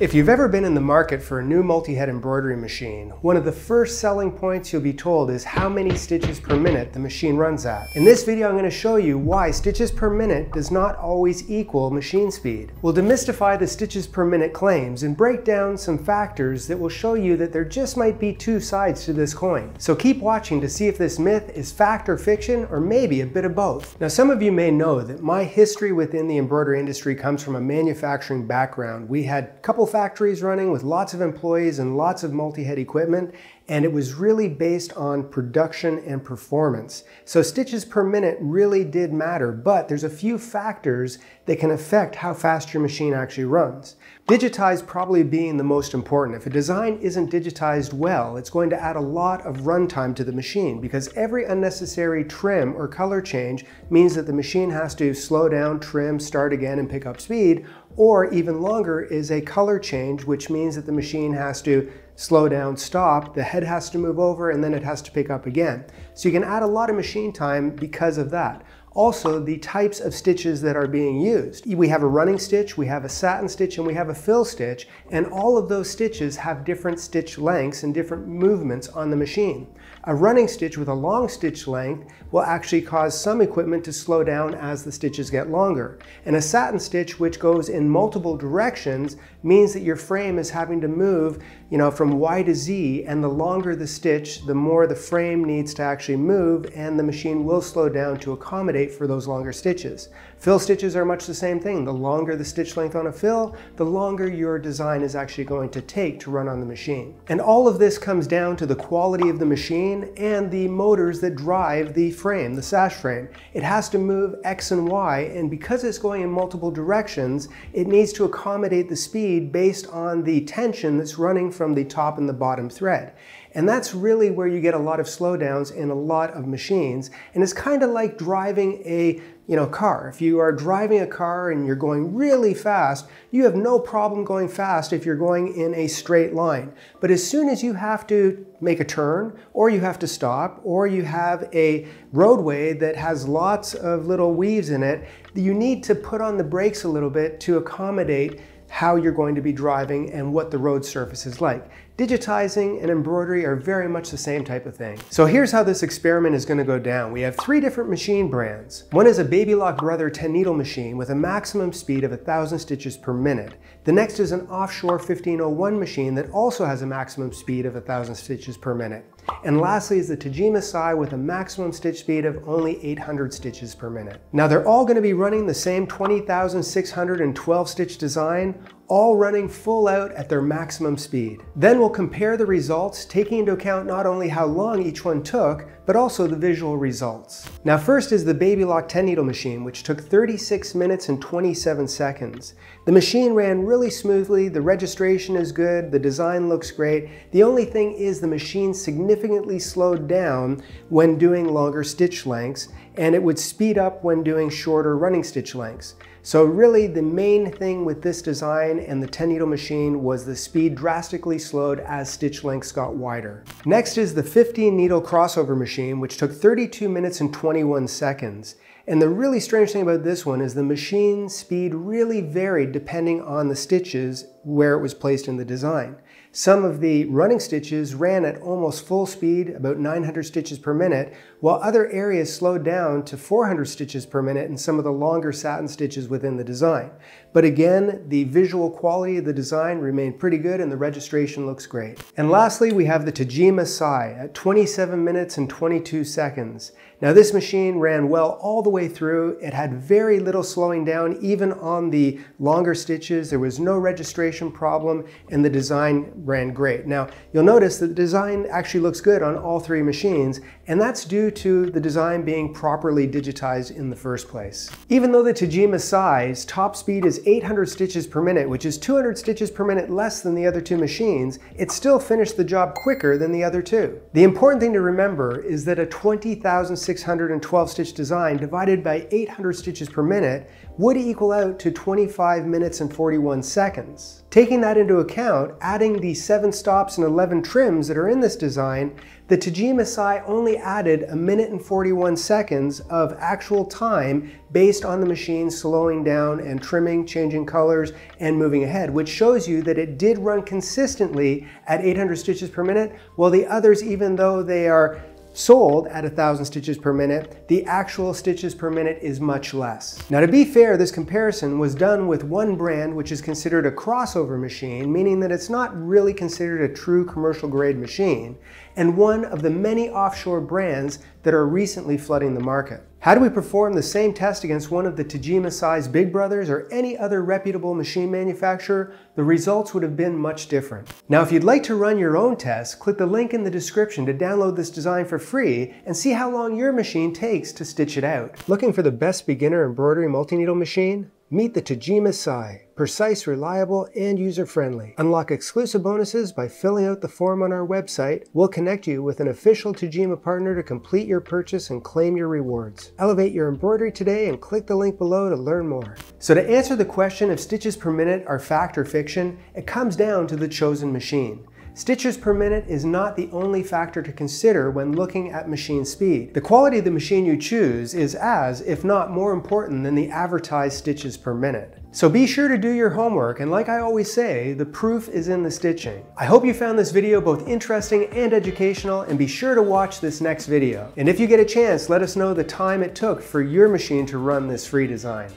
If you've ever been in the market for a new multi-head embroidery machine, one of the first selling points you'll be told is how many stitches per minute the machine runs at. In this video, I'm going to show you why stitches per minute does not always equal machine speed. We'll demystify the stitches per minute claims and break down some factors that will show you that there just might be two sides to this coin. So keep watching to see if this myth is fact or fiction, or maybe a bit of both. Now, some of you may know that my history within the embroidery industry comes from a manufacturing background. We had a couple factories running with lots of employees and lots of multi-head equipment, and it was really based on production and performance. So stitches per minute really did matter, but there's a few factors that can affect how fast your machine actually runs. Digitized probably being the most important. If a design isn't digitized well, it's going to add a lot of runtime to the machine because every unnecessary trim or color change means that the machine has to slow down, trim, start again, and pick up speed, or even longer is a color change, which means that the machine has to slow down, stop, the head has to move over, and then it has to pick up again. So you can add a lot of machine time because of that. Also, the types of stitches that are being used. We have a running stitch, we have a satin stitch, and we have a fill stitch, and all of those stitches have different stitch lengths and different movements on the machine. A running stitch with a long stitch length will actually cause some equipment to slow down as the stitches get longer. And a satin stitch, which goes in multiple directions, means that your frame is having to move you know, from Y to Z, and the longer the stitch, the more the frame needs to actually move, and the machine will slow down to accommodate for those longer stitches. Fill stitches are much the same thing. The longer the stitch length on a fill, the longer your design is actually going to take to run on the machine. And all of this comes down to the quality of the machine and the motors that drive the frame, the sash frame. It has to move X and Y, and because it's going in multiple directions, it needs to accommodate the speed based on the tension that's running from the top and the bottom thread. And that's really where you get a lot of slowdowns in a lot of machines. And it's kind of like driving a you know, car. If you are driving a car and you're going really fast, you have no problem going fast if you're going in a straight line. But as soon as you have to make a turn, or you have to stop, or you have a roadway that has lots of little weaves in it, you need to put on the brakes a little bit to accommodate how you're going to be driving and what the road surface is like. Digitizing and embroidery are very much the same type of thing. So here's how this experiment is going to go down. We have three different machine brands. One is a Babylock Brother 10 needle machine with a maximum speed of 1,000 stitches per minute. The next is an offshore 1501 machine that also has a maximum speed of 1,000 stitches per minute. And lastly is the Tajima Sai with a maximum stitch speed of only 800 stitches per minute. Now they're all going to be running the same 20,612 stitch design, all running full out at their maximum speed. Then we'll compare the results, taking into account not only how long each one took, but also the visual results. Now first is the Babylock 10 needle machine, which took 36 minutes and 27 seconds. The machine ran really smoothly, the registration is good, the design looks great. The only thing is the machine significantly slowed down when doing longer stitch lengths, and it would speed up when doing shorter running stitch lengths. So really the main thing with this design and the 10 needle machine was the speed drastically slowed as stitch lengths got wider. Next is the 15 needle crossover machine, which took 32 minutes and 21 seconds. And the really strange thing about this one is the machine speed really varied depending on the stitches where it was placed in the design. Some of the running stitches ran at almost full speed, about 900 stitches per minute, while other areas slowed down to 400 stitches per minute in some of the longer satin stitches within the design. But again, the visual quality of the design remained pretty good and the registration looks great. And lastly, we have the Tajima Sai at 27 minutes and 22 seconds. Now this machine ran well all the way through. It had very little slowing down, even on the longer stitches. There was no registration problem and the design ran great. Now you'll notice that the design actually looks good on all three machines and that's due to the design being properly digitized in the first place. Even though the Tajima Sai's, top speed is 800 stitches per minute, which is 200 stitches per minute less than the other two machines, it still finished the job quicker than the other two. The important thing to remember is that a 20,612 stitch design divided by 800 stitches per minute would equal out to 25 minutes and 41 seconds. Taking that into account, adding the 7 stops and 11 trims that are in this design, the Tajima Sai only added a minute and 41 seconds of actual time based on the machine slowing down and trimming, changing colors, and moving ahead, which shows you that it did run consistently at 800 stitches per minute, while the others, even though they are sold at 1,000 stitches per minute, the actual stitches per minute is much less. Now to be fair, this comparison was done with one brand which is considered a crossover machine, meaning that it's not really considered a true commercial grade machine, and one of the many offshore brands that are recently flooding the market. Had we performed the same test against one of the Tajima Sai's big brothers or any other reputable machine manufacturer, the results would have been much different. Now if you'd like to run your own test, click the link in the description to download this design for free and see how long your machine takes to stitch it out. Looking for the best beginner embroidery multi-needle machine? Meet the Tajima Sai, precise, reliable, and user-friendly. Unlock exclusive bonuses by filling out the form on our website. We'll connect you with an official Tajima partner to complete your purchase and claim your rewards. Elevate your embroidery today and click the link below to learn more. So to answer the question if stitches per minute are fact or fiction, it comes down to the chosen machine. Stitches per minute is not the only factor to consider when looking at machine speed. The quality of the machine you choose is as, if not more important than the advertised stitches per minute. So be sure to do your homework, and like I always say, the proof is in the stitching. I hope you found this video both interesting and educational, and be sure to watch this next video. And if you get a chance, let us know the time it took for your machine to run this free design.